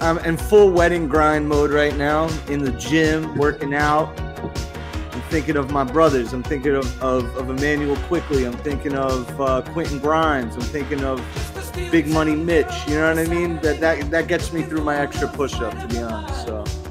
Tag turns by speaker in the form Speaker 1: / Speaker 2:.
Speaker 1: I'm in full wedding grind mode right now. In the gym, working out. I'm thinking of my brothers. I'm thinking of, of, of Immanuel Quickley. I'm thinking of uh, Quentin Grimes. I'm thinking of Big Money Mitch. You know what I mean? That that that gets me through my extra push-up, to be honest. So.